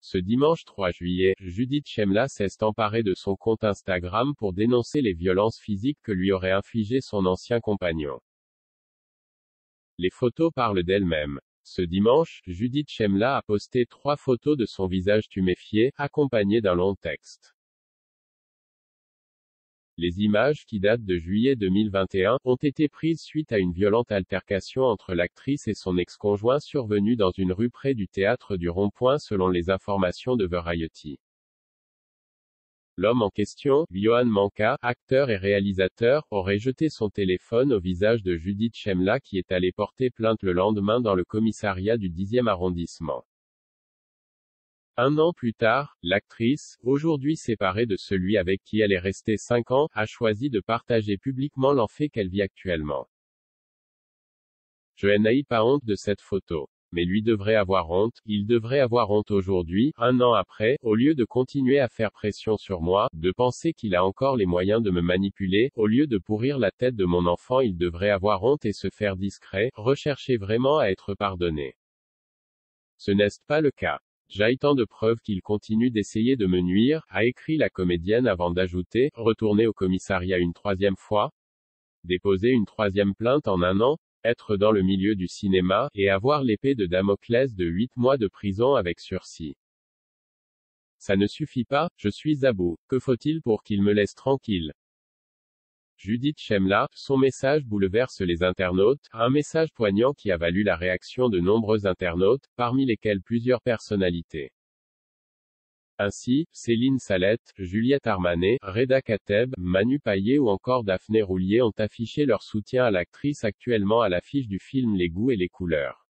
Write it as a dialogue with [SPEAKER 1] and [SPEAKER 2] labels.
[SPEAKER 1] Ce dimanche 3 juillet, Judith Chemla s'est emparée de son compte Instagram pour dénoncer les violences physiques que lui aurait infligées son ancien compagnon. Les photos parlent d'elles-mêmes. Ce dimanche, Judith Chemla a posté trois photos de son visage tuméfié, accompagnées d'un long texte. Les images, qui datent de juillet 2021, ont été prises suite à une violente altercation entre l'actrice et son ex-conjoint survenue dans une rue près du théâtre du Rond-Point selon les informations de Variety. L'homme en question, Johan Manka, acteur et réalisateur, aurait jeté son téléphone au visage de Judith Chemla qui est allée porter plainte le lendemain dans le commissariat du 10e arrondissement. Un an plus tard, l'actrice, aujourd'hui séparée de celui avec qui elle est restée cinq ans, a choisi de partager publiquement l'enfer qu'elle vit actuellement. Je n'ai pas honte de cette photo. Mais lui devrait avoir honte, il devrait avoir honte aujourd'hui, un an après, au lieu de continuer à faire pression sur moi, de penser qu'il a encore les moyens de me manipuler, au lieu de pourrir la tête de mon enfant il devrait avoir honte et se faire discret, rechercher vraiment à être pardonné. Ce n'est pas le cas. J'ai tant de preuves qu'il continue d'essayer de me nuire, a écrit la comédienne avant d'ajouter, retourner au commissariat une troisième fois, déposer une troisième plainte en un an, être dans le milieu du cinéma, et avoir l'épée de Damoclès de huit mois de prison avec sursis. Ça ne suffit pas, je suis à bout. Que faut-il pour qu'il me laisse tranquille? Judith Chemla, son message bouleverse les internautes, un message poignant qui a valu la réaction de nombreux internautes, parmi lesquels plusieurs personnalités. Ainsi, Céline Salette, Juliette Armanet, Reda Kateb, Manu Paillet ou encore Daphné Roulier ont affiché leur soutien à l'actrice actuellement à l'affiche du film Les goûts et les couleurs.